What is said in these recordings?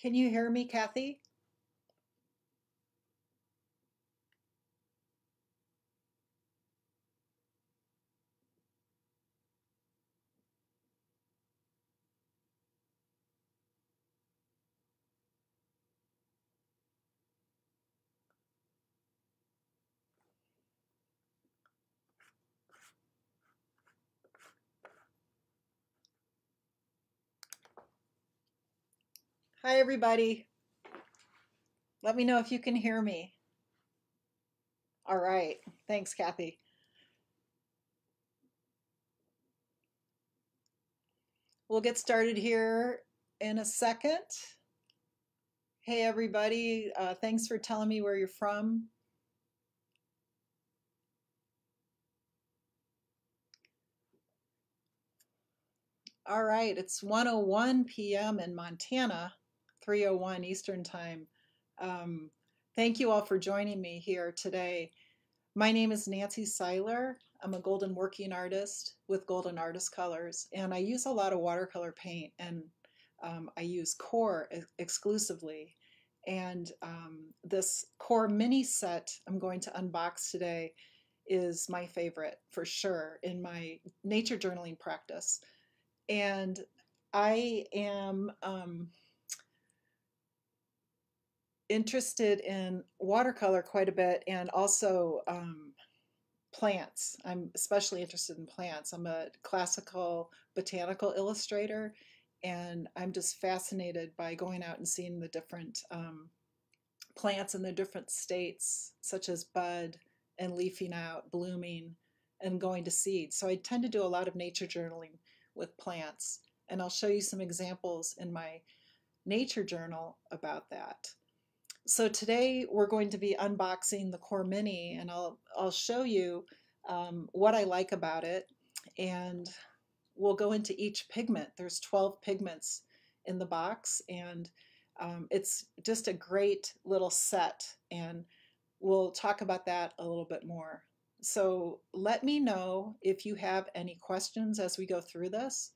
Can you hear me, Kathy? Hi, everybody. Let me know if you can hear me. All right. Thanks, Kathy. We'll get started here in a second. Hey, everybody. Uh, thanks for telling me where you're from. All right. It's 1:01 p.m. in Montana, 3:01 Eastern Time. Um, thank you all for joining me here today. My name is Nancy Seiler. I'm a golden working artist with Golden Artist Colors, and I use a lot of watercolor paint, and um, I use QoR ex- exclusively. And um, this QoR mini set I'm going to unbox today is my favorite for sure in my nature journaling practice. And I am um, interested in watercolor quite a bit and also um, plants. I'm especially interested in plants. I'm a classical botanical illustrator, and I'm just fascinated by going out and seeing the different um, plants in the different states, such as bud and leafing out, blooming, and going to seed. So I tend to do a lot of nature journaling with plants, and I'll show you some examples in my nature journal about that. So today we're going to be unboxing the QoR Mini and I'll, I'll show you um, what I like about it and we'll go into each pigment. There's 12 pigments in the box and um, it's just a great little set and we'll talk about that a little bit more. So let me know if you have any questions as we go through this.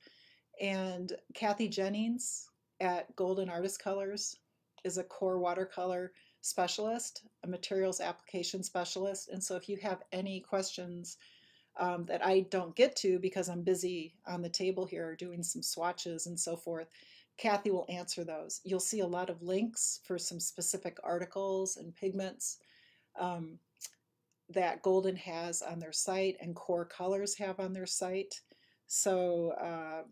And Kathy Jennings at Golden Artist Colors is a QoR watercolor specialist, a materials application specialist. And so if you have any questions um, that I don't get to because I'm busy on the table here doing some swatches and so forth, Kathy will answer those. You'll see a lot of links for some specific articles and pigments um, that Golden has on their site and QoR Colors have on their site. So uh,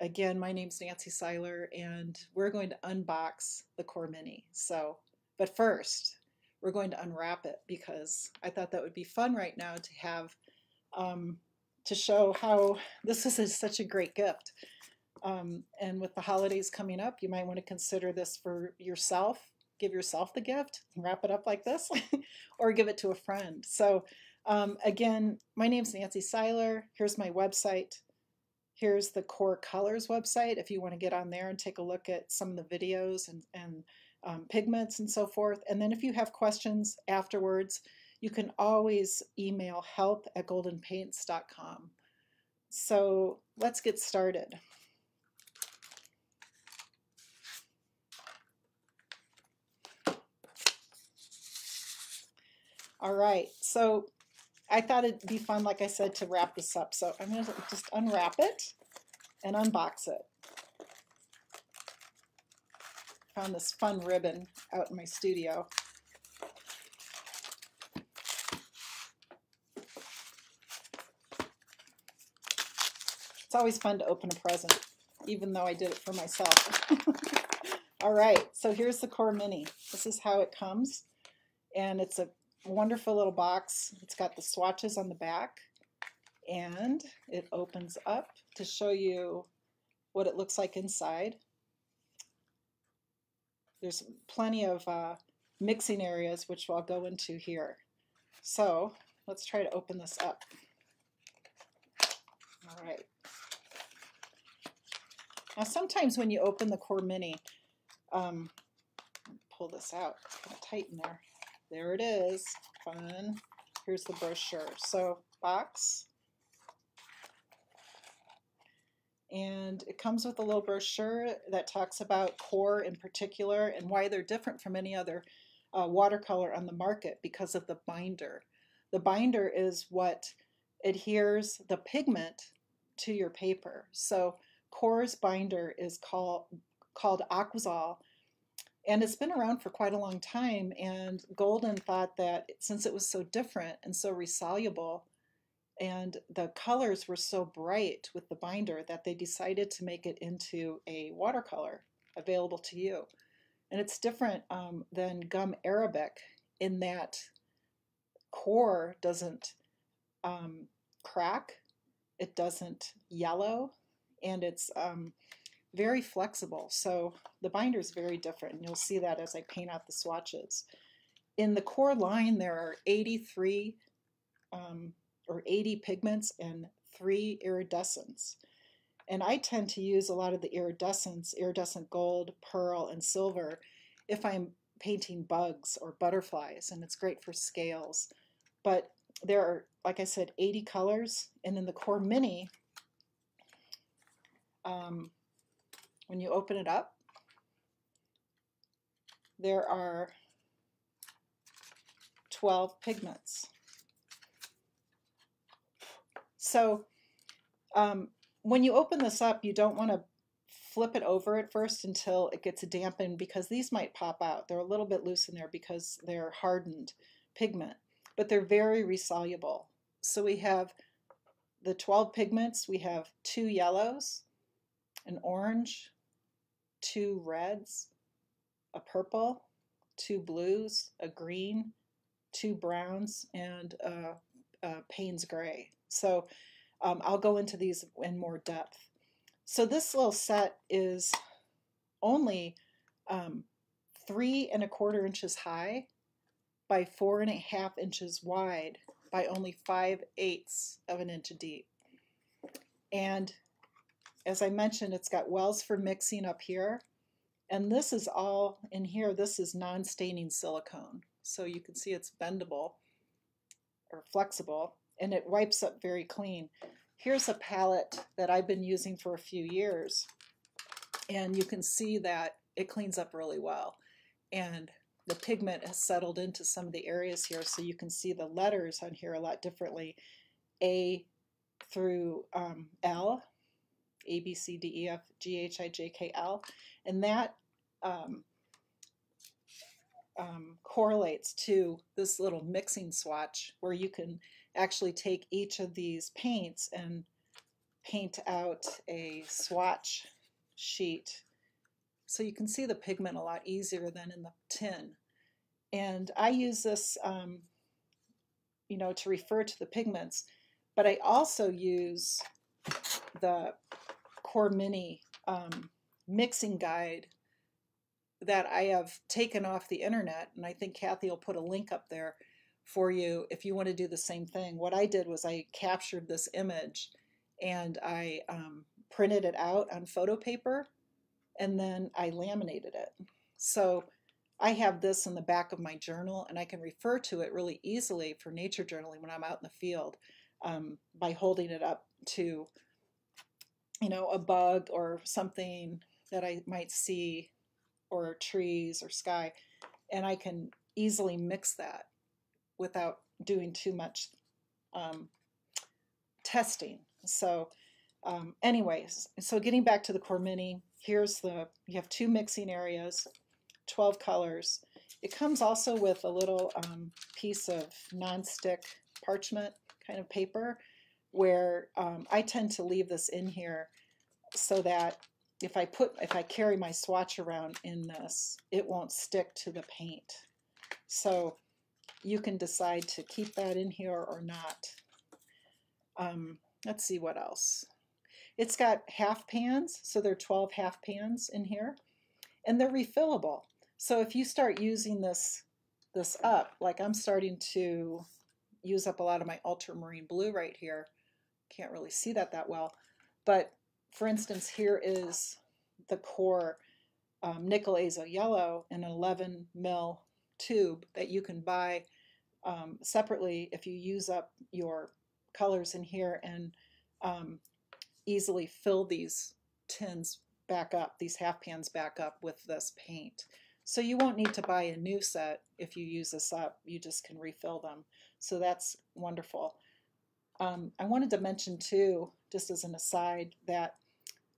again, my name's Nancy Seiler, and we're going to unbox the QoR Mini. So, but first, we're going to unwrap it because I thought that would be fun right now to have um, to show how this is a, such a great gift. Um, and with the holidays coming up, you might want to consider this for yourself. Give yourself the gift, wrap it up like this, or give it to a friend. So, um, again, my name's Nancy Seiler. Here's my website, Here's the QoR Colors website if you want to get on there and take a look at some of the videos and, and um, pigments and so forth. And then if you have questions afterwards, you can always email help at goldenpaints.com. So let's get started. All right, so I thought it'd be fun, like I said, to wrap this up. So I'm going to just unwrap it and unbox it. Found this fun ribbon out in my studio. It's always fun to open a present, even though I did it for myself. All right, so here's the QoR Mini. This is how it comes, and it's a wonderful little box. It's got the swatches on the back and it opens up to show you what it looks like inside. There's plenty of uh, mixing areas which I'll go into here. So let's try to open this up. All right. Now sometimes when you open the QoR Mini, um, pull this out, it's kind of tight in there. There it is. Fun. Here's the brochure. So box. and it comes with a little brochure that talks about QoR in particular and why they're different from any other uh, watercolor on the market because of the binder. The binder is what adheres the pigment to your paper. So QoR's binder is called called Aquazol and it's been around for quite a long time and Golden thought that since it was so different and so resoluble and the colors were so bright with the binder that they decided to make it into a watercolor available to you. And it's different um, than gum arabic in that QoR doesn't um, crack, it doesn't yellow, and it's um, very flexible. So the binder is very different, and you'll see that as I paint out the swatches. In the QoR line, there are 83 um, or 80 pigments and three iridescents. And I tend to use a lot of the iridescents, iridescent gold, pearl, and silver, if I'm painting bugs or butterflies, and it's great for scales. But there are, like I said, 80 colors, and in the QoR Mini, um, when you open it up, there are 12 pigments. So um, when you open this up, you don't want to flip it over at first until it gets dampened because these might pop out. They're a little bit loose in there because they're hardened pigment, but they're very resoluble. So we have the 12 pigments, we have two yellows, an orange, two reds, a purple, two blues, a green, two browns, and a, a Payne's gray. So um, I'll go into these in more depth. So this little set is only um, three and a quarter inches high by four and a half inches wide by only five eighths of an inch deep. And as I mentioned, it's got wells for mixing up here. And this is all in here, this is non-staining silicone. So you can see it's bendable or flexible and it wipes up very clean. Here's a palette that I've been using for a few years and you can see that it cleans up really well and the pigment has settled into some of the areas here so you can see the letters on here a lot differently A through um, L A B C D E F G H I J K L and that um, um, correlates to this little mixing swatch where you can actually take each of these paints and paint out a swatch sheet so you can see the pigment a lot easier than in the tin. And I use this, um, you know, to refer to the pigments, but I also use the QoR Mini um, mixing guide that I have taken off the internet, and I think Kathy will put a link up there for you if you want to do the same thing. What I did was I captured this image and I um, printed it out on photo paper and then I laminated it. So I have this in the back of my journal and I can refer to it really easily for nature journaling when I'm out in the field um, by holding it up to you know a bug or something that I might see or trees or sky and I can easily mix that without doing too much um, testing. So um, anyways, so getting back to the QoR Mini, here's the, you have two mixing areas, 12 colors. It comes also with a little um, piece of non-stick parchment kind of paper where um, I tend to leave this in here so that if I put, if I carry my swatch around in this, it won't stick to the paint. So you can decide to keep that in here or not. Um, let's see what else. It's got half pans, so there are 12 half pans in here, and they're refillable. So if you start using this, this up, like I'm starting to use up a lot of my ultramarine blue right here, can't really see that that well, but for instance, here is the QoR um, nickel azo yellow in an 11 mil tube that you can buy um, separately if you use up your colors in here and um, easily fill these tins back up, these half pans back up with this paint. So you won't need to buy a new set if you use this up. You just can refill them. So that's wonderful. Um, I wanted to mention too, just as an aside, that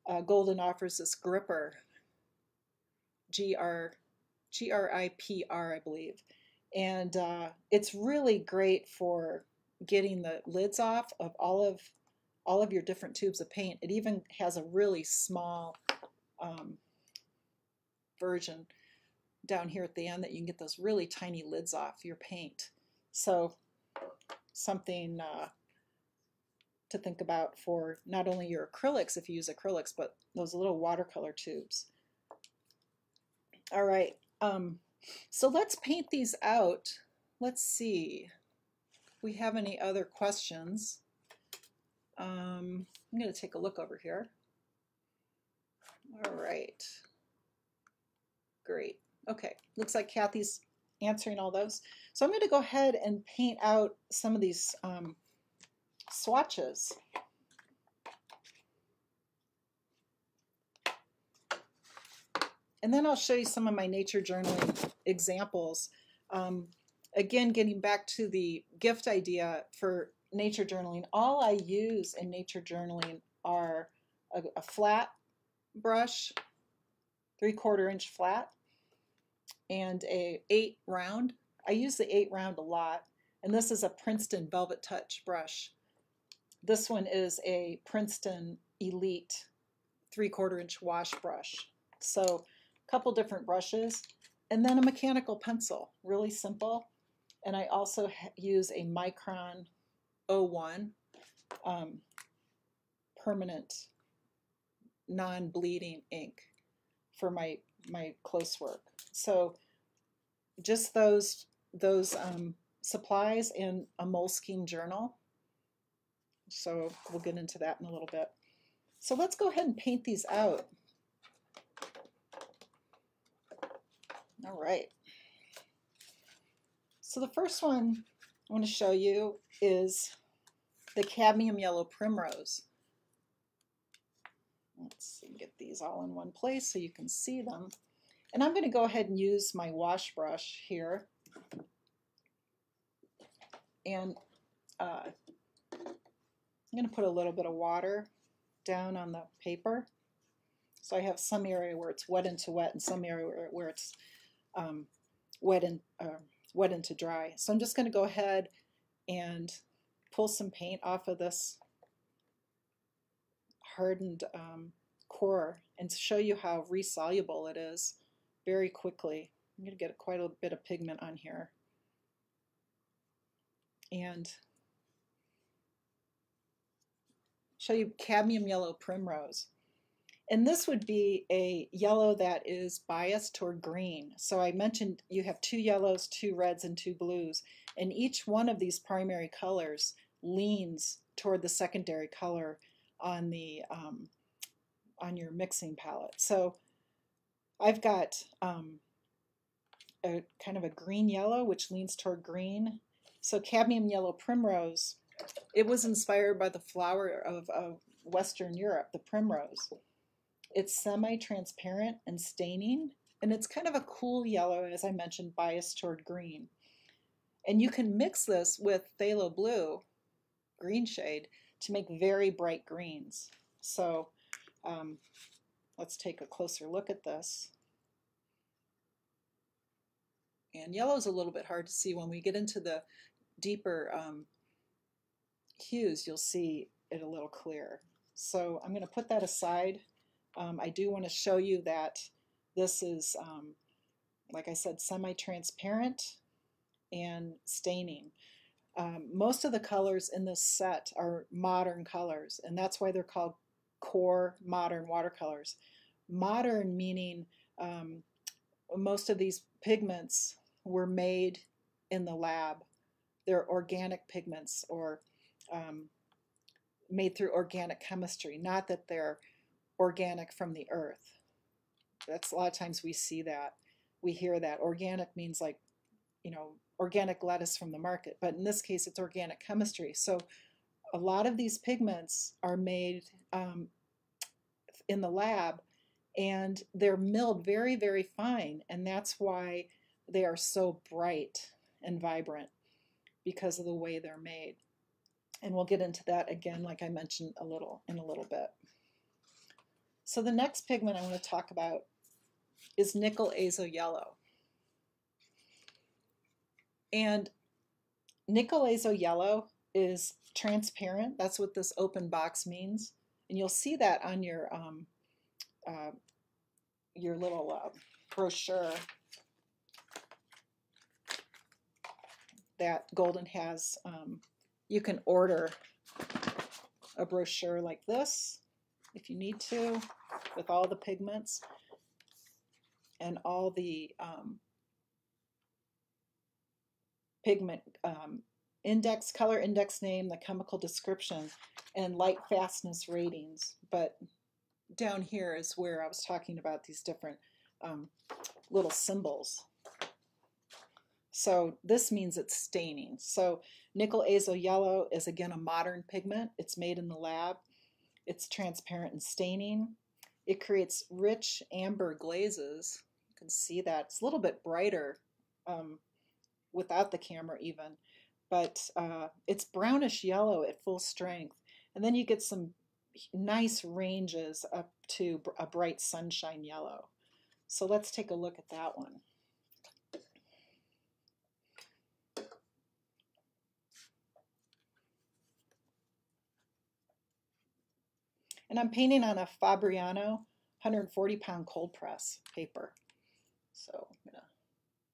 uh, Golden offers this gripper, G-R, G-R-I-P-R, I believe. And uh, it's really great for getting the lids off of all of all of your different tubes of paint. It even has a really small um, version down here at the end that you can get those really tiny lids off your paint. So something uh, to think about for not only your acrylics if you use acrylics, but those little watercolor tubes. All right, um, so let's paint these out. Let's see if we have any other questions. Um, I'm going to take a look over here. All right. Great. Okay, looks like Kathy's answering all those. So I'm going to go ahead and paint out some of these um, swatches. And then I'll show you some of my nature journaling examples. Um, again, getting back to the gift idea for nature journaling, all I use in nature journaling are a, a flat brush, three quarter inch flat, and a eight round. I use the eight round a lot, and this is a Princeton Velvet Touch brush. This one is a Princeton Elite three quarter inch wash brush. So a couple different brushes, and then a mechanical pencil, really simple. And I also use a Micron 01 um, permanent non-bleeding ink for my my close work. So just those those um, supplies and a Moleskine journal. So we'll get into that in a little bit. So let's go ahead and paint these out. All right. So the first one I want to show you is the cadmium yellow primrose. Let's see, get these all in one place so you can see them. And I'm going to go ahead and use my wash brush here. And uh, I'm going to put a little bit of water down on the paper. So I have some area where it's wet into wet and some area where, where it's um, wet, and, uh, wet into dry. So I'm just going to go ahead and pull some paint off of this hardened um, QoR and show you how resoluble it is very quickly. I'm going to get quite a bit of pigment on here. And show you cadmium yellow primrose. And this would be a yellow that is biased toward green. So I mentioned you have two yellows, two reds, and two blues. And each one of these primary colors leans toward the secondary color on the um, on your mixing palette. So I've got um, a kind of a green yellow which leans toward green. So cadmium yellow primrose, it was inspired by the flower of, Western Europe, the primrose. It's semi-transparent and staining, and it's kind of a cool yellow, as I mentioned, biased toward green. And you can mix this with phthalo blue, green shade, to make very bright greens. So um, let's take a closer look at this. And yellow is a little bit hard to see. When we get into the deeper um, hues, you'll see it a little clearer. So I'm going to put that aside. Um, I do want to show you that this is, um, like I said, semi-transparent and staining. Um, most of the colors in this set are modern colors, and that's why they're called QoR modern watercolors. Modern meaning um, most of these pigments were made in the lab. They're organic pigments or um, made through organic chemistry, not that they're organic from the earth. That's a lot of times we see that. We hear that. Organic means like, you know, organic lettuce from the market, but in this case it's organic chemistry. So a lot of these pigments are made um, in the lab and they're milled very, very fine. And that's why they are so bright and vibrant because of the way they're made. And we'll get into that again, like I mentioned a little in a little bit. So the next pigment I want to talk about is nickel azo yellow. And nickel azo yellow is transparent. That's what this open box means. And you'll see that on your um, uh, your little uh, brochure that Golden has. Um, you can order a brochure like this if you need to with all the pigments and all the um, pigment um, index, color index name, the chemical description, and light fastness ratings. But down here is where I was talking about these different um, little symbols. So this means it's staining. So nickel azo yellow is again a modern pigment. It's made in the lab. It's transparent and staining. It creates rich amber glazes. You can see that. It's a little bit brighter um, without the camera even, but uh, it's brownish yellow at full strength. And then you get some nice ranges up to a bright sunshine yellow. So let's take a look at that one. And I'm painting on a Fabriano 140 pound cold press paper. So I'm gonna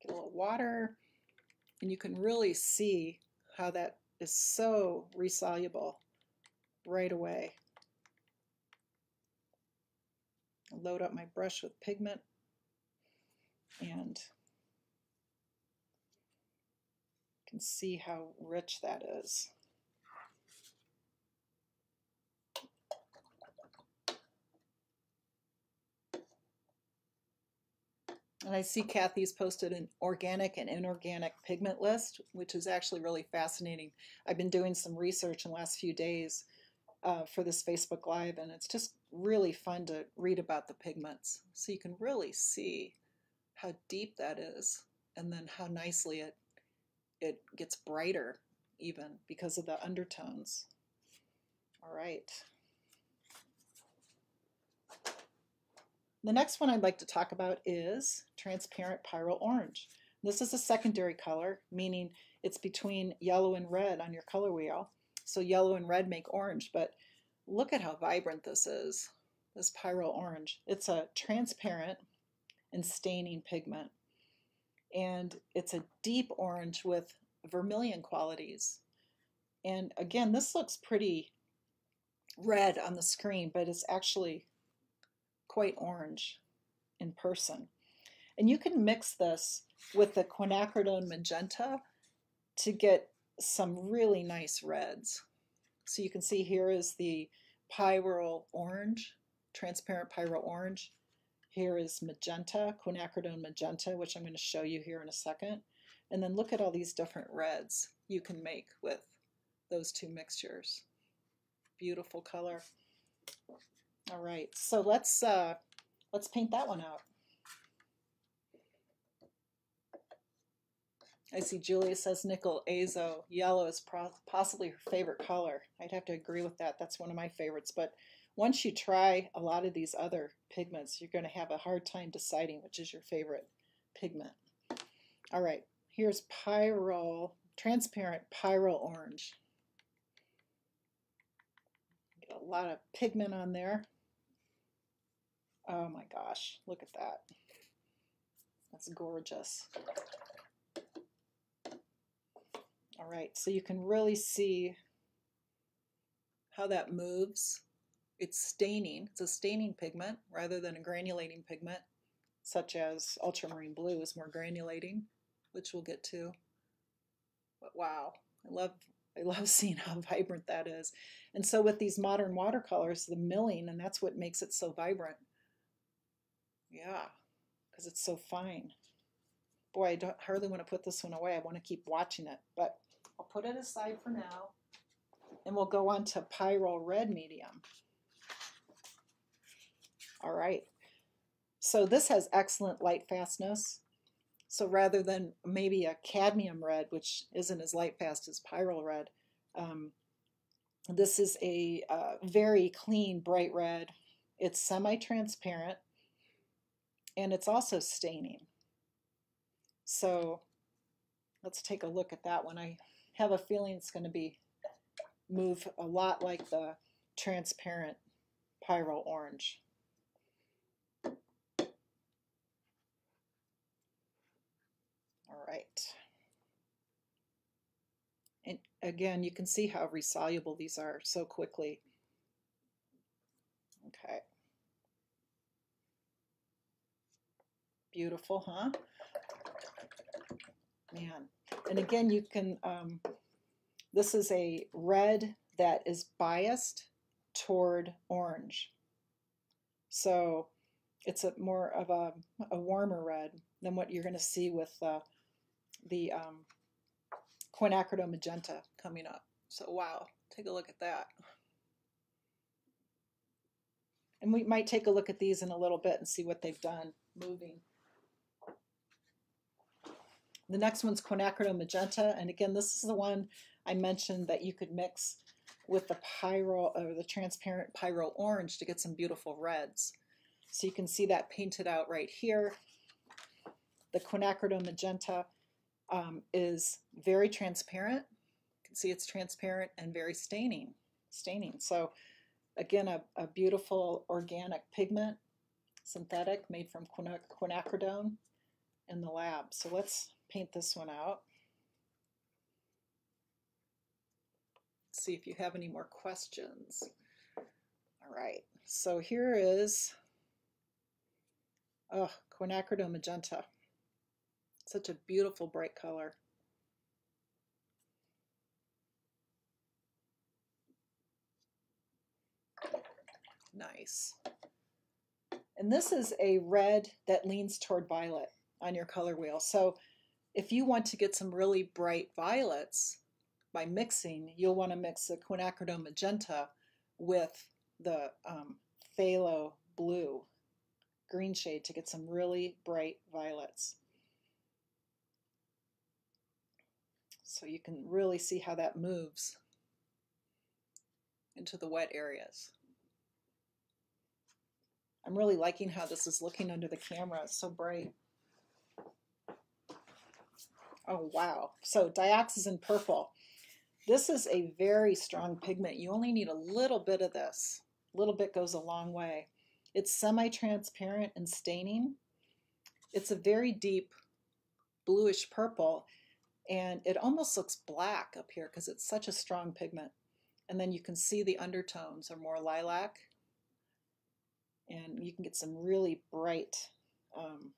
get a little water and you can really see how that is so resoluble right away. I'll load up my brush with pigment and you can see how rich that is. And I see Kathy's posted an organic and inorganic pigment list, which is actually really fascinating. I've been doing some research in the last few days uh, for this Facebook Live, and it's just really fun to read about the pigments. So you can really see how deep that is, and then how nicely it it gets brighter even because of the undertones. All right. The next one I'd like to talk about is transparent pyrrole orange. This is a secondary color, meaning it's between yellow and red on your color wheel. So yellow and red make orange, but look at how vibrant this is, this pyrrole orange. It's a transparent and staining pigment. And it's a deep orange with vermilion qualities. And again, this looks pretty red on the screen, but it's actually quite orange in person. And you can mix this with the quinacridone magenta to get some really nice reds. So you can see here is the pyrrole orange, transparent pyrrole orange. Here is magenta, quinacridone magenta, which I'm going to show you here in a second. And then look at all these different reds you can make with those two mixtures. Beautiful color. All right, so let's uh, let's paint that one out. I see Julia says nickel azo yellow is possibly her favorite color. I'd have to agree with that. That's one of my favorites. But once you try a lot of these other pigments, you're going to have a hard time deciding which is your favorite pigment. All right, here's pyrrole, transparent pyrrole orange. Get a lot of pigment on there. Oh my gosh, look at that. That's gorgeous. All right, so you can really see how that moves. It's staining. It's a staining pigment rather than a granulating pigment, such as ultramarine blue is more granulating, which we'll get to. But wow, I love I love seeing how vibrant that is. And so with these modern watercolors, the milling, and that's what makes it so vibrant. Yeah, because it's so fine. Boy, I don't hardly want to put this one away. I want to keep watching it, but I'll put it aside for now. and we'll go on to Pyrrole Red Medium. All right, so this has excellent light fastness. So rather than maybe a cadmium red, which isn't as light fast as Pyrrole Red, um, this is a uh, very clean, bright red. It's semi-transparent, and it's also staining. So let's take a look at that one. I have a feeling it's going to be move a lot like the transparent Pyrrole Orange. All right. And again, you can see how resoluble these are so quickly. Okay. Beautiful, huh? Man. And again, you can, um, this is a red that is biased toward orange. So it's a more of a, a warmer red than what you're going to see with uh, the um, quinacridone magenta coming up. So wow, take a look at that. And we might take a look at these in a little bit and see what they've done moving. The next one's quinacridone magenta, and again, this is the one I mentioned that you could mix with the Pyrrole or the transparent Pyrrole orange to get some beautiful reds. So you can see that painted out right here. The quinacridone magenta um, is very transparent. You can see it's transparent and very staining. Staining. So again, a, a beautiful organic pigment, synthetic, made from quinacridone in the lab. So let's paint this one out. see if you have any more questions. All right, so here is oh, quinacridone magenta. Such a beautiful bright color. Nice. And this is a red that leans toward violet on your color wheel. So if you want to get some really bright violets by mixing, you'll want to mix the quinacridone magenta with the um, phthalo blue green shade to get some really bright violets. So you can really see how that moves into the wet areas. I'm really liking how this is looking under the camera. It's so bright. Oh, wow. So dioxazine purple. This is a very strong pigment. You only need a little bit of this. A little bit goes a long way. It's semi-transparent and staining. It's a very deep bluish purple and it almost looks black up here because it's such a strong pigment. And then you can see the undertones are more lilac and you can get some really bright, um,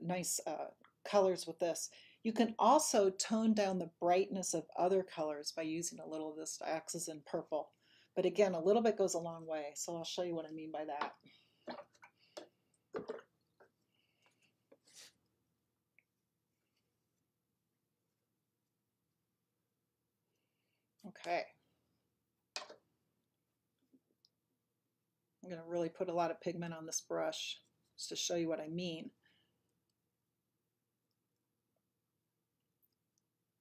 nice uh, colors with this. You can also tone down the brightness of other colors by using a little of this dioxazine purple. But again, a little bit goes a long way, so I'll show you what I mean by that. Okay. I'm going to really put a lot of pigment on this brush just to show you what I mean.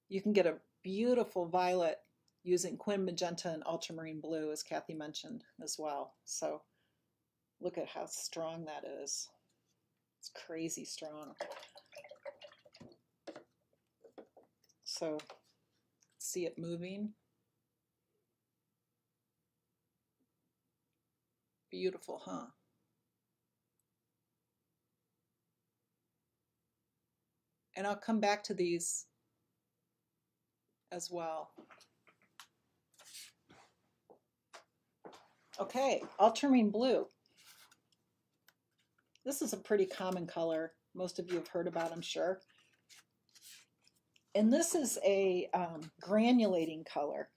You can get a beautiful violet using Quin Magenta and Ultramarine Blue, as Kathy mentioned as well. So look at how strong that is. It's crazy strong. So see it moving. Beautiful, huh? And I'll come back to these as well. Okay, ultramarine blue. This is a pretty common color. Most of you have heard about, I'm sure. And this is a um, granulating color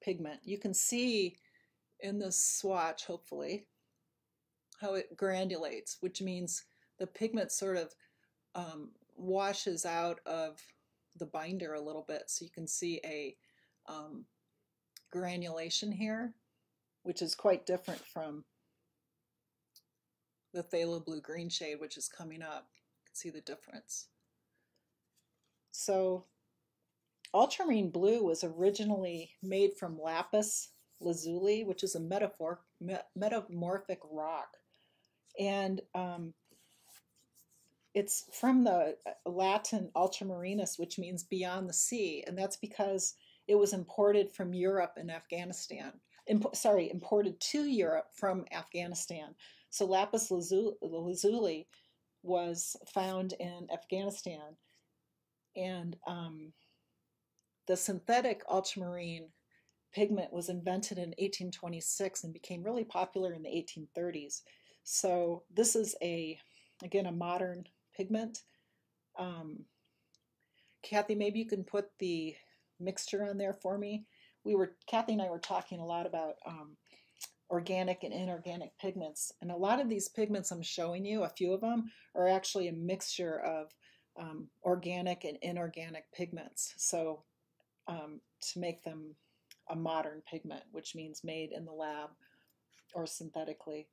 pigment. You can see in this swatch, hopefully, how it granulates, which means the pigment sort of um, washes out of the binder a little bit so you can see a um, granulation here, which is quite different from the phthalo blue green shade, which is coming up. You can see the difference. So ultramarine blue was originally made from lapis lazuli, which is a metaphor, metamorphic rock. And um, it's from the uh, Latin ultramarinus, which means beyond the sea. And that's because it was imported from Europe and Afghanistan. Imp sorry, imported to Europe from Afghanistan. So lapis lazuli was found in Afghanistan. And um, the synthetic ultramarine pigment was invented in 1826 and became really popular in the 1830s. So this is a, again, a modern pigment. Um, Kathy, maybe you can put the mixture on there for me. We were, Kathy and I were talking a lot about um, organic and inorganic pigments. And a lot of these pigments I'm showing you, a few of them, are actually a mixture of um, organic and inorganic pigments. So um, to make them a modern pigment, which means made in the lab or synthetically.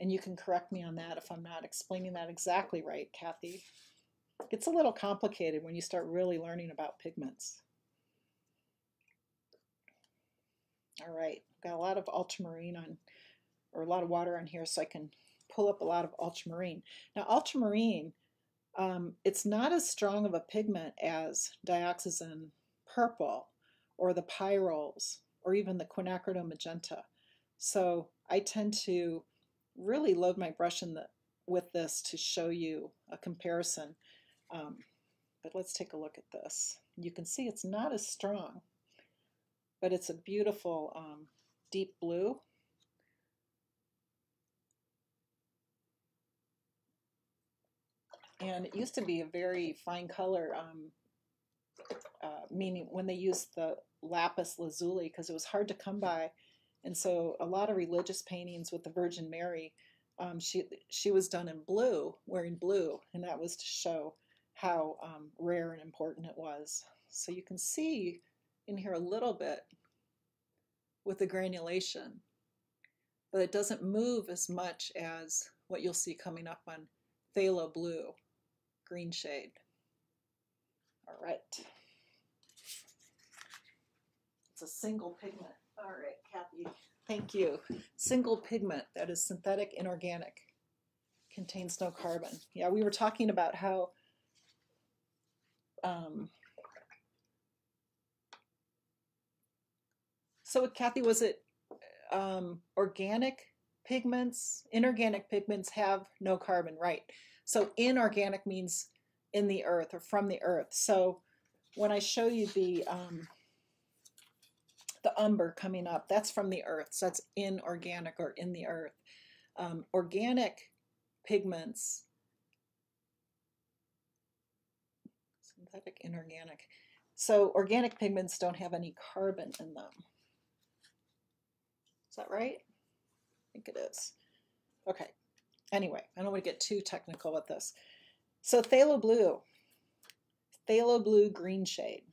And you can correct me on that if I'm not explaining that exactly right, Kathy. It gets a little complicated when you start really learning about pigments. All right, got a lot of ultramarine on, or a lot of water on here so I can pull up a lot of ultramarine. Now ultramarine, um, it's not as strong of a pigment as dioxazine purple or the pyrroles or even the quinacridone magenta. So I tend to really load my brush in the, with this to show you a comparison. Um, but let's take a look at this. You can see it's not as strong but it's a beautiful um, deep blue. And it used to be a very fine color, um, uh, meaning when they used the lapis lazuli, because it was hard to come by. And so a lot of religious paintings with the Virgin Mary, um, she, she was done in blue, wearing blue, and that was to show how um, rare and important it was. So you can see in here a little bit with the granulation, but it doesn't move as much as what you'll see coming up on phthalo blue, green shade. All right. It's a single pigment. All right, Kathy, thank you. Single pigment that is synthetic inorganic, contains no carbon. Yeah, we were talking about how um, So Kathy, was it um, organic pigments? Inorganic pigments have no carbon, right? So inorganic means in the earth or from the earth. So when I show you the um, the umber coming up, that's from the earth. So that's inorganic or in the earth. Um, organic pigments, synthetic inorganic. So organic pigments don't have any carbon in them Is that right? I think it is. Okay. Anyway, I don't want to get too technical with this. So phthalo blue, phthalo blue green shade.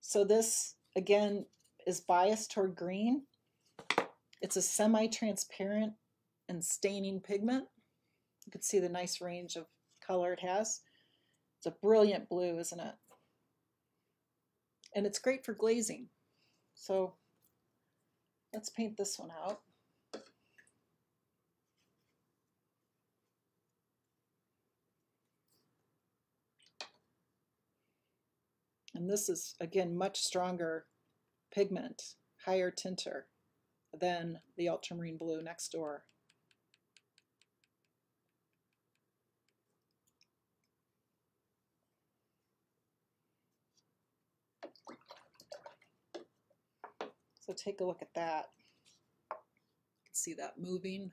So this, again, is biased toward green. It's a semi-transparent and staining pigment. You can see the nice range of color it has. It's a brilliant blue, isn't it? And it's great for glazing. So Let's paint this one out. And this is, again, much stronger pigment, higher tinter than the ultramarine blue next door. So take a look at that. You can see that moving.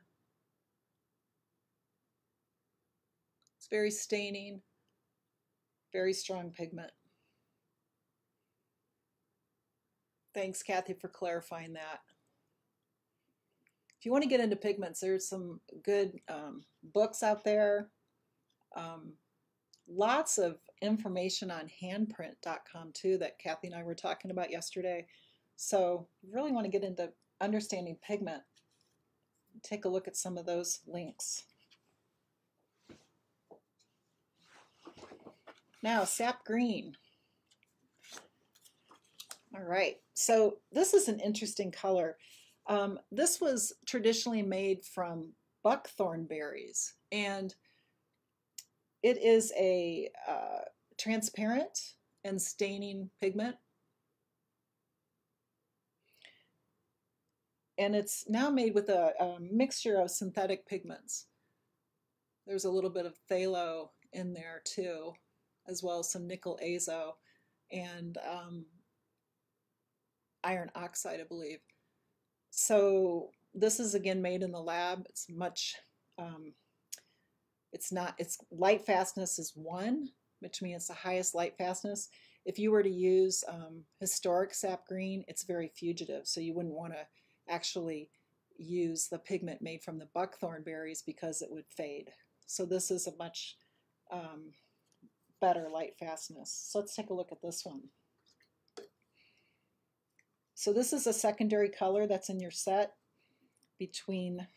It's very staining, very strong pigment. Thanks, Kathy, for clarifying that. If you want to get into pigments, there's some good um, books out there. Um, lots of information on handprint.com too that Kathy and I were talking about yesterday So really want to get into understanding pigment. Take a look at some of those links. Now, sap green. All right, so this is an interesting color. Um, this was traditionally made from buckthorn berries, and it is a uh, transparent and staining pigment. And it's now made with a, a mixture of synthetic pigments. There's a little bit of phthalo in there too, as well as some nickel azo and um, iron oxide, I believe. So this is again made in the lab. It's much, um, it's not, its light fastness is one, which means it's the highest light fastness. If you were to use um, historic sap green, it's very fugitive, so you wouldn't want to actually use the pigment made from the buckthorn berries because it would fade. So this is a much um, better light fastness. So let's take a look at this one. So this is a secondary color that's in your set between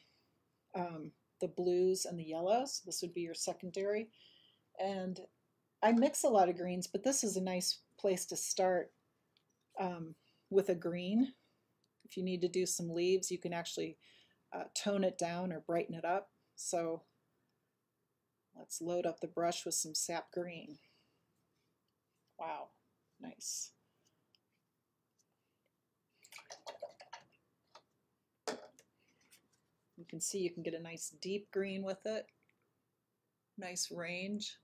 um, the blues and the yellows. This would be your secondary. And I mix a lot of greens, but this is a nice place to start um, with a green. If you need to do some leaves, you can actually uh, tone it down or brighten it up. So let's load up the brush with some sap green. Wow, nice. Can see you can get a nice deep green with it. Nice range.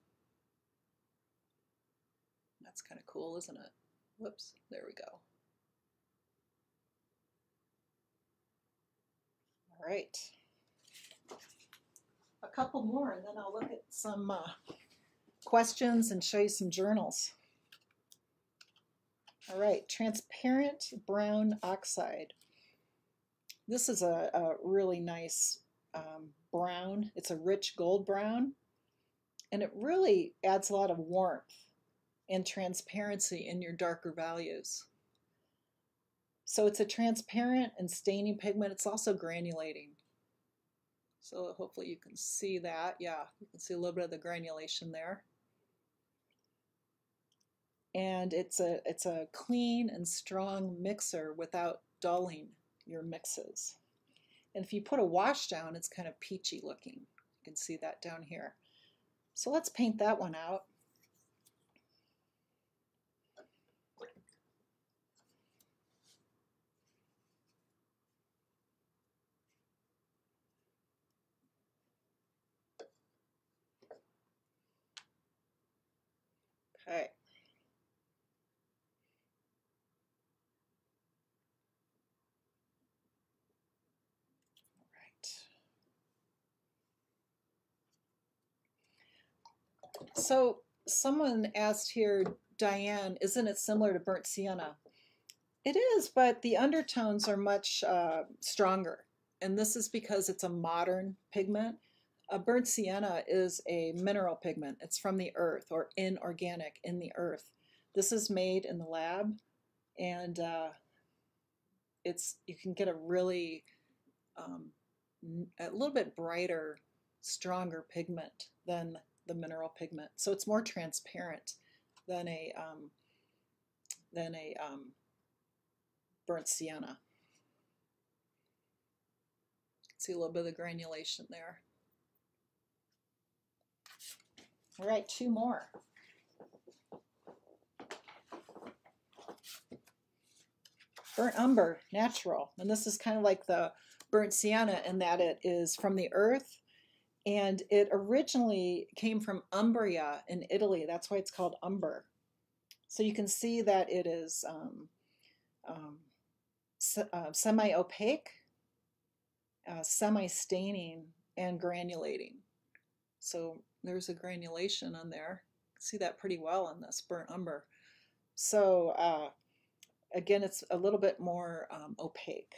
That's kind of cool, isn't it? Whoops, there we go. All right. A couple more and then I'll look at some uh, questions and show you some journals. All right, transparent brown oxide. This is a, a really nice um, brown. It's a rich gold brown, and it really adds a lot of warmth and transparency in your darker values. So it's a transparent and staining pigment. It's also granulating. So hopefully you can see that. Yeah, you can see a little bit of the granulation there. And it's a, it's a clean and strong mixer without dulling your mixes. And if you put a wash down, it's kind of peachy looking. You can see that down here. So let's paint that one out. Okay. So someone asked here, Diane, isn't it similar to burnt sienna? It is, but the undertones are much uh, stronger. And this is because it's a modern pigment. A burnt sienna is a mineral pigment. It's from the earth or inorganic in the earth. This is made in the lab and uh, it's you can get a really um, a little bit brighter, stronger pigment than the mineral pigment. So it's more transparent than a um, than a um, burnt sienna. See a little bit of the granulation there. All right, two more. Burnt umber, natural. And this is kind of like the burnt sienna in that it is from the earth and it originally came from Umbria in Italy. That's why it's called umber. So you can see that it is um, um, uh, semi-opaque, uh, semi-staining, and granulating. So there's a granulation on there. See that pretty well on this burnt umber. So uh, again, it's a little bit more um, opaque.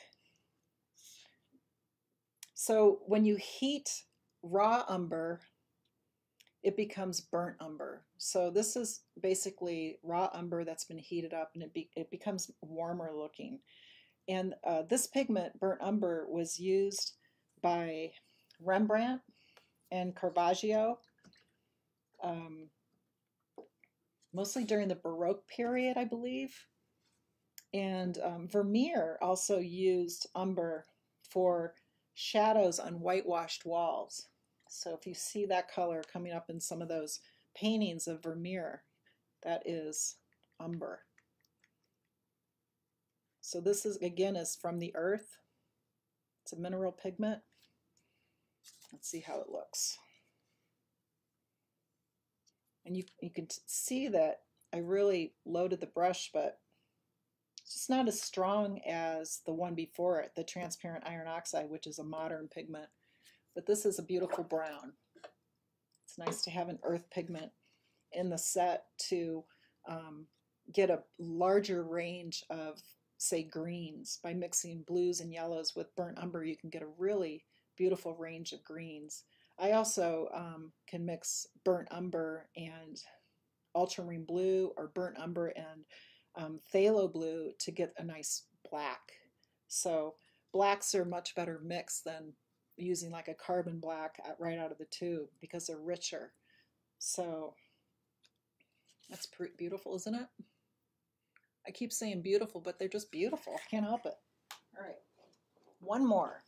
So when you heat raw umber it becomes burnt umber. So this is basically raw umber that's been heated up and it, be, it becomes warmer looking. And uh, this pigment, burnt umber, was used by Rembrandt and Caravaggio, um, mostly during the Baroque period, I believe. And um, Vermeer also used umber for shadows on whitewashed walls. So if you see that color coming up in some of those paintings of Vermeer, that is umber. So this is again is from the earth. It's a mineral pigment. Let's see how it looks. And you, you can see that I really loaded the brush, but just not as strong as the one before it, the transparent iron oxide, which is a modern pigment. But this is a beautiful brown. It's nice to have an earth pigment in the set to um, get a larger range of, say, greens. By mixing blues and yellows with burnt umber, you can get a really beautiful range of greens. I also um, can mix burnt umber and ultramarine blue or burnt umber and um, phthalo blue to get a nice black. So blacks are much better mixed than using like a carbon black right out of the tube because they're richer. So that's pretty beautiful, isn't it? I keep saying beautiful, but they're just beautiful. I can't help it. All right, one more.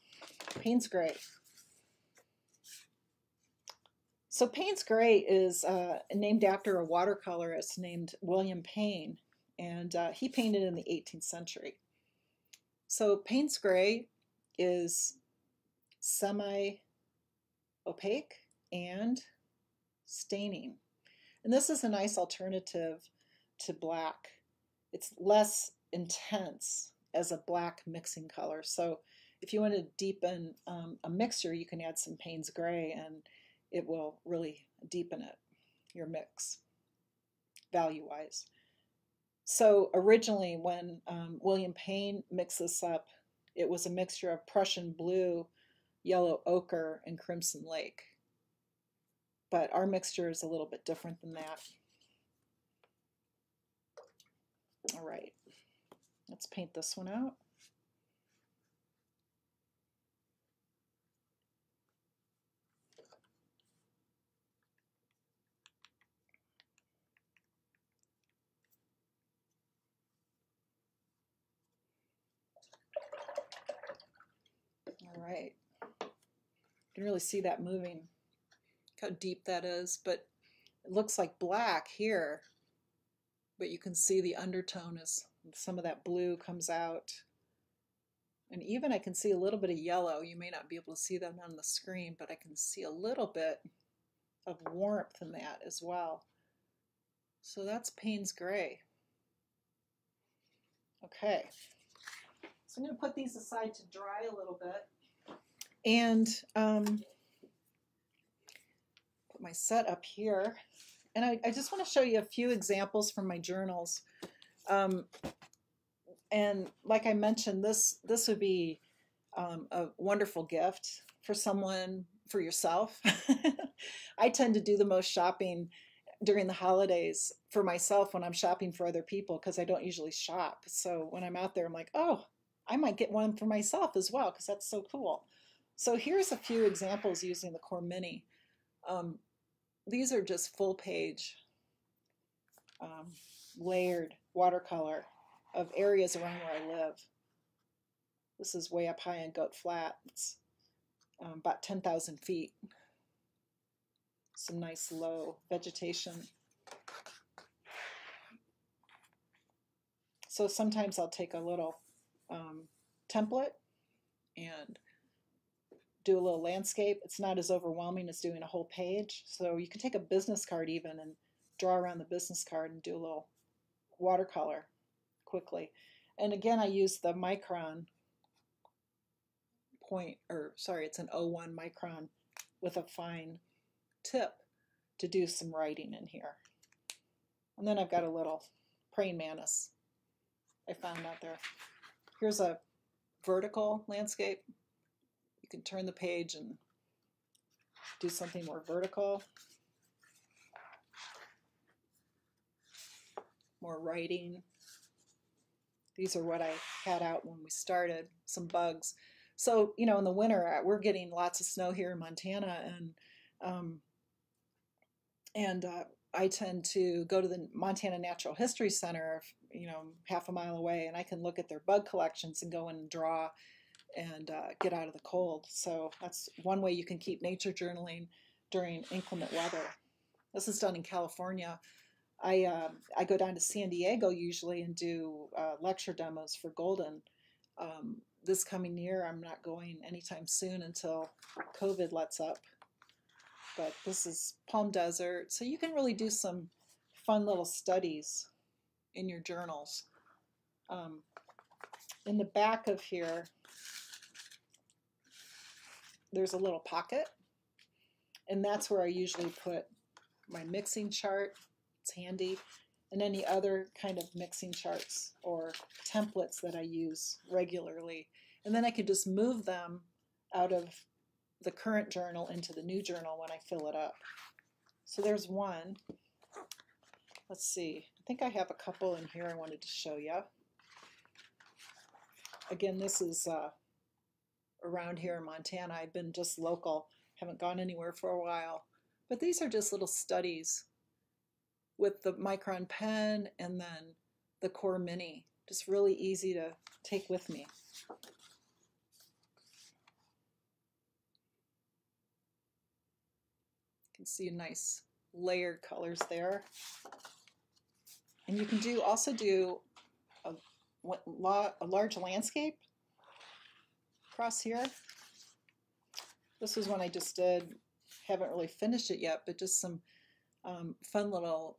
Payne's Gray. So Payne's Gray is uh, named after a watercolorist named William Payne, and uh, he painted in the 18th century. So Payne's Gray is semi-opaque and staining. And this is a nice alternative to black. It's less intense as a black mixing color. So if you want to deepen um, a mixture, you can add some Payne's Gray and it will really deepen it, your mix, value-wise. So originally when um, William Payne mixed this up, it was a mixture of Prussian blue, yellow ochre, and crimson lake. But our mixture is a little bit different than that. All right, let's paint this one out. All right. You can really see that moving. Look how deep that is, but it looks like black here, but you can see the undertone is some of that blue comes out. And even I can see a little bit of yellow. You may not be able to see that on the screen, but I can see a little bit of warmth in that as well. So that's Payne's Gray. Okay, so I'm going to put these aside to dry a little bit. And um, put my set up here. And I, I just want to show you a few examples from my journals. Um, and like I mentioned, this, this would be um, a wonderful gift for someone, for yourself. I tend to do the most shopping during the holidays for myself when I'm shopping for other people because I don't usually shop. So when I'm out there, I'm like, oh, I might get one for myself as well because that's so cool. So here's a few examples using the QoR Mini. Um, these are just full page um, layered watercolor of areas around where I live. This is way up high in Goat Flat. It's um, about 10,000 feet. Some nice low vegetation. So sometimes I'll take a little um, template and do a little landscape. It's not as overwhelming as doing a whole page. So you can take a business card even and draw around the business card and do a little watercolor quickly. And again, I use the micron point, or sorry, it's an 01 micron with a fine tip to do some writing in here. And then I've got a little praying mantis I found out there. Here's a vertical landscape can turn the page and do something more vertical, more writing. These are what I had out when we started, some bugs. So, you know, in the winter, uh, we're getting lots of snow here in Montana, and um, and uh, I tend to go to the Montana Natural History Center, you know, half a mile away, and I can look at their bug collections and go and draw and uh, get out of the cold. So that's one way you can keep nature journaling during inclement weather. This is done in California. I uh, I go down to San Diego usually and do uh, lecture demos for Golden. Um, this coming year, I'm not going anytime soon until COVID lets up. But this is Palm Desert, so you can really do some fun little studies in your journals. Um, in the back of here, there's a little pocket, and that's where I usually put my mixing chart. It's handy. And any other kind of mixing charts or templates that I use regularly. And then I could just move them out of the current journal into the new journal when I fill it up. So there's one. Let's see. I think I have a couple in here I wanted to show you. Again, this is uh, around here in Montana. I've been just local, haven't gone anywhere for a while. But these are just little studies with the Micron pen and then the QoR Mini. Just really easy to take with me. You can see a nice layered colors there. And you can do also do a, a large landscape across here. This is one I just did. Haven't really finished it yet, but just some um, fun little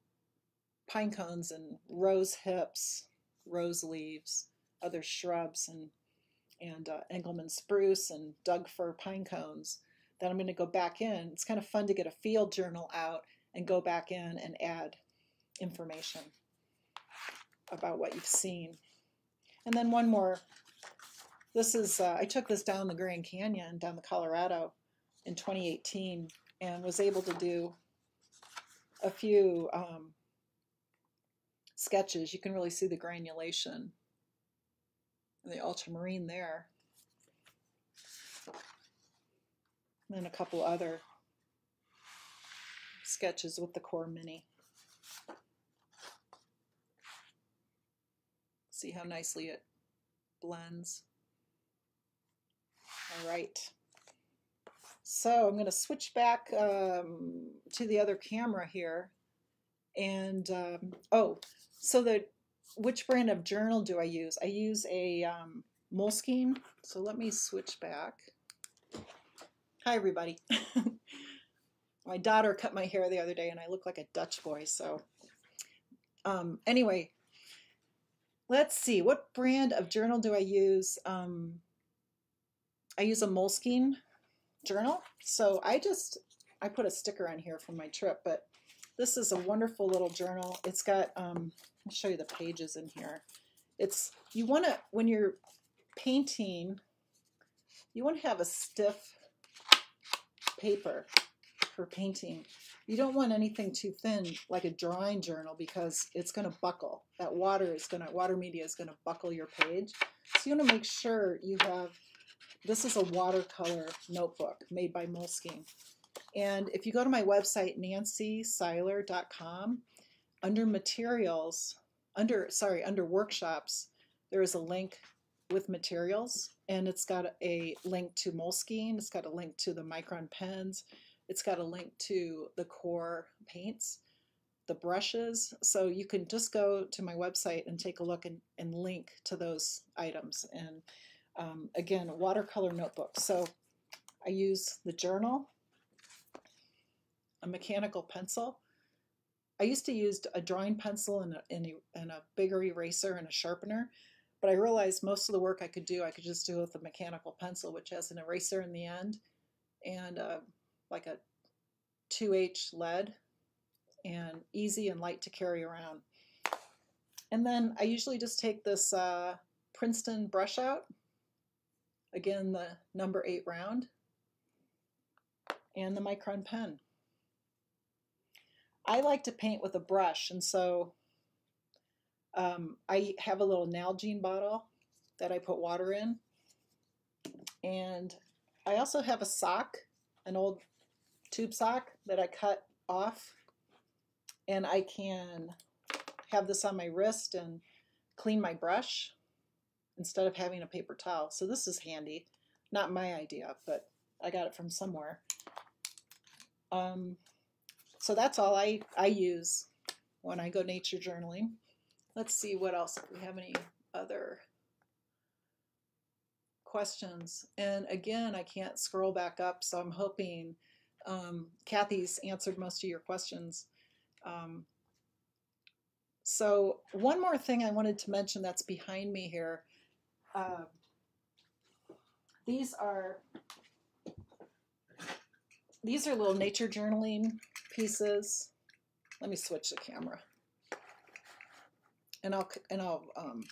pine cones and rose hips, rose leaves, other shrubs, and and uh, Engelmann spruce and Doug fir pine cones. Then I'm going to go back in. It's kind of fun to get a field journal out and go back in and add information about what you've seen. And then one more. This is, uh, I took this down the Grand Canyon, down the Colorado in 2018 and was able to do a few um, sketches. You can really see the granulation, and the ultramarine there. And then a couple other sketches with the QoR Mini. See how nicely it blends. All right. So I'm going to switch back um, to the other camera here. And, um, oh, so the, which brand of journal do I use? I use a um, Moleskine. So let me switch back. Hi, everybody. my daughter cut my hair the other day and I look like a Dutch boy. So um, anyway, let's see. What brand of journal do I use? Um, I use a Moleskine journal. So I just, I put a sticker on here from my trip, but this is a wonderful little journal. It's got, um, I'll show you the pages in here. It's, you want to, when you're painting, you want to have a stiff paper for painting. You don't want anything too thin like a drawing journal because it's going to buckle. That water is going to, water media is going to buckle your page. So you want to make sure you have this is a watercolor notebook made by Moleskine. And if you go to my website, nancyseiler.com, under materials, under, sorry, under workshops, there is a link with materials and it's got a link to Moleskine, it's got a link to the Micron pens, it's got a link to the QoR paints, the brushes. So you can just go to my website and take a look and, and link to those items. And um, again, a watercolor notebook. So I use the journal, a mechanical pencil. I used to use a drawing pencil and a, and a, and a bigger eraser and a sharpener, but I realized most of the work I could do, I could just do with a mechanical pencil, which has an eraser in the end and uh, like a 2H lead and easy and light to carry around. And then I usually just take this uh, Princeton brush out Again, the number eight round and the micron pen. I like to paint with a brush, and so Um, I have a little Nalgene bottle that I put water in. And I also have a sock, an old tube sock that I cut off. And I can have this on my wrist and clean my brush instead of having a paper towel. So this is handy. Not my idea, but I got it from somewhere. Um, so that's all I, I use when I go nature journaling. Let's see what else, if we have any other questions. And again, I can't scroll back up, so I'm hoping um, Kathy's answered most of your questions. Um, so one more thing I wanted to mention that's behind me here. Uh, these are these are little nature journaling pieces. Let me switch the camera. And I'll and I'll um,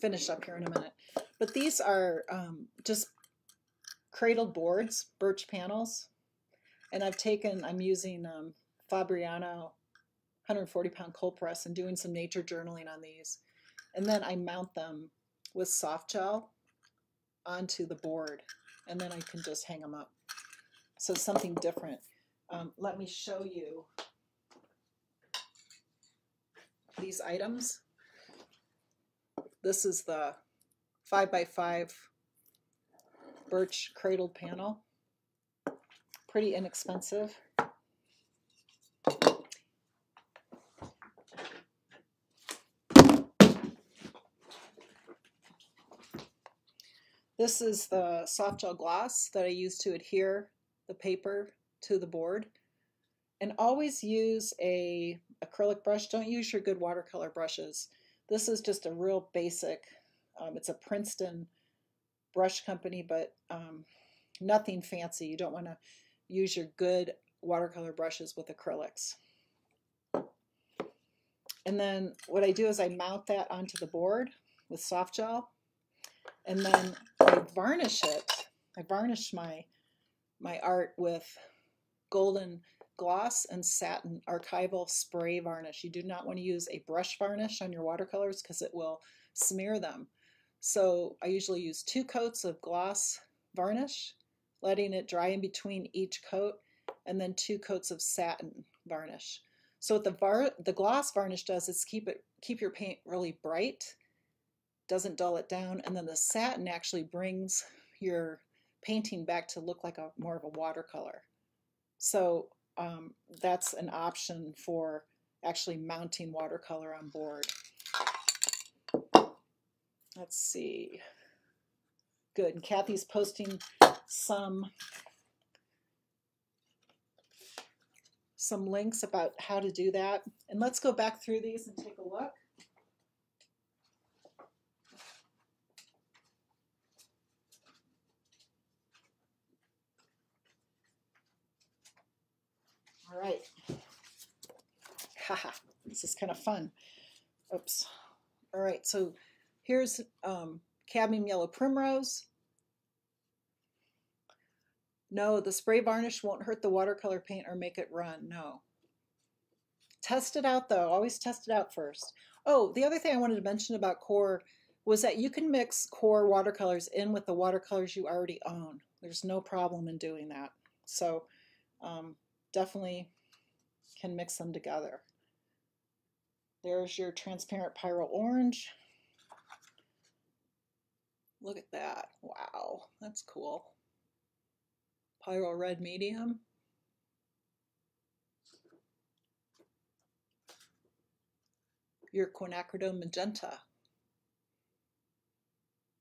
finish up here in a minute. But these are um, just cradled boards, birch panels. And I've taken, I'm using um, Fabriano 140 pound cold press and doing some nature journaling on these. And then I mount them with soft gel onto the board and then I can just hang them up. So something different. Um, let me show you these items. This is the 5 by 5 birch cradled panel. Pretty inexpensive. This is the soft gel gloss that I use to adhere the paper to the board. And always use a acrylic brush. Don't use your good watercolor brushes. This is just a real basic, um, it's a Princeton brush company, but um, nothing fancy. You don't want to use your good watercolor brushes with acrylics. And then what I do is I mount that onto the board with soft gel and then varnish it. I varnish my my art with golden gloss and satin archival spray varnish. You do not want to use a brush varnish on your watercolors because it will smear them. So I usually use two coats of gloss varnish, letting it dry in between each coat, and then two coats of satin varnish. So what the, var the gloss varnish does is keep it keep your paint really bright doesn't dull it down. And then the satin actually brings your painting back to look like a more of a watercolor. So um, that's an option for actually mounting watercolor on board. Let's see. Good. And Kathy's posting some some links about how to do that. And let's go back through these and take a look. All right. Haha, this is kind of fun. Oops. All right, so here's um, cadmium yellow primrose. No, the spray varnish won't hurt the watercolor paint or make it run. No. Test it out though. Always test it out first. Oh, the other thing I wanted to mention about QoR was that you can mix QoR watercolors in with the watercolors you already own. There's no problem in doing that. So um, definitely can mix them together. There's your transparent pyro Orange. Look at that. Wow, that's cool. Pyro Red Medium. Your Quinacridone Magenta.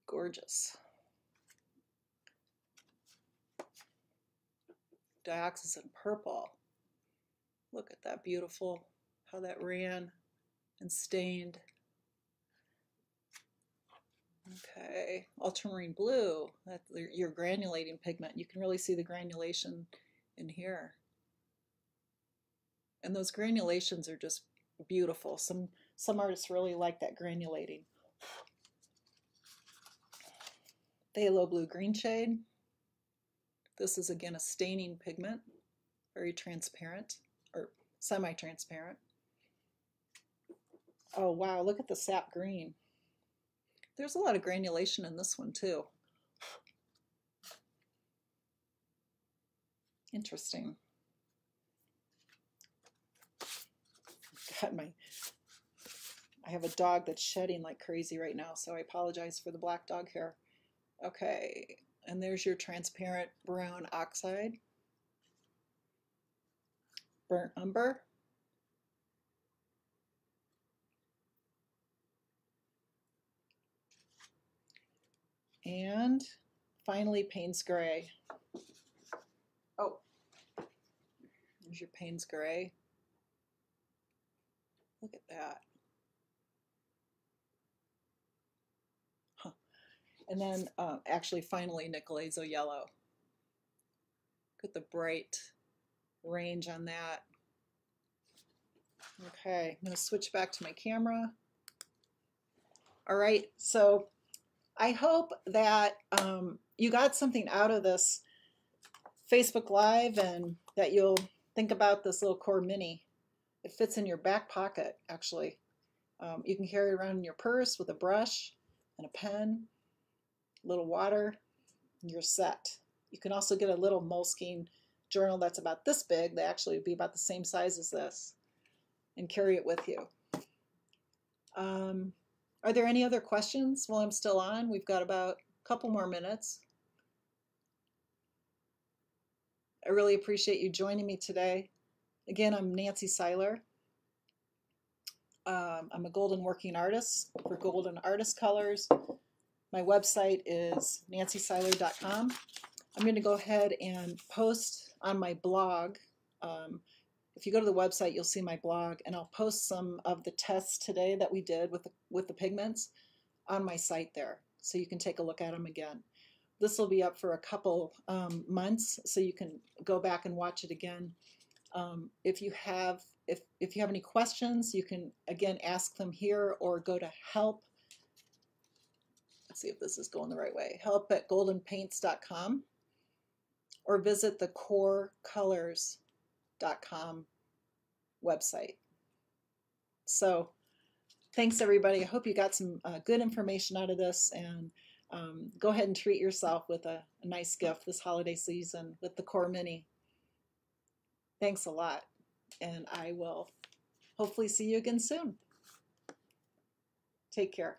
Gorgeous. Dioxazine purple. Look at that beautiful, how that ran and stained. Okay, ultramarine blue, that's your granulating pigment. You can really see the granulation in here. And those granulations are just beautiful. Some, some artists really like that granulating. Phthalo blue green shade. This is again a staining pigment, very transparent or semi-transparent. Oh wow, look at the sap green. There's a lot of granulation in this one too. Interesting. God, my I have a dog that's shedding like crazy right now, so I apologize for the black dog hair. Okay, and there's your transparent brown oxide. Burnt umber. And finally, Payne's Gray. Oh, there's your Payne's Gray. Look at that. And then uh, actually finally Nickel Azo Yellow. Look at the bright range on that. Okay, I'm going to switch back to my camera. All right, so I hope that um, you got something out of this Facebook Live and that you'll think about this little QoR Mini. It fits in your back pocket, actually. Um, you can carry it around in your purse with a brush and a pen, a little water, you're set. You can also get a little Moleskine journal that's about this big. They actually would be about the same size as this and carry it with you. Um, are there any other questions while I'm still on? We've got about a couple more minutes. I really appreciate you joining me today. Again, I'm Nancy Seiler. Um, I'm a golden working artist for Golden Artist Colors. My website is nancyseiler.com. I'm going to go ahead and post on my blog. Um, if you go to the website, you'll see my blog, and I'll post some of the tests today that we did with the, with the pigments on my site there, so you can take a look at them again. This will be up for a couple um, months, so you can go back and watch it again. Um, if you have if if you have any questions, you can again ask them here or go to help. Let's see if this is going the right way. Help at goldenpaints.com or visit the qorcolors.com com website. So thanks everybody. I hope you got some uh, good information out of this and um, go ahead and treat yourself with a, a nice gift this holiday season with the QoR Mini. Thanks a lot and I will hopefully see you again soon. Take care.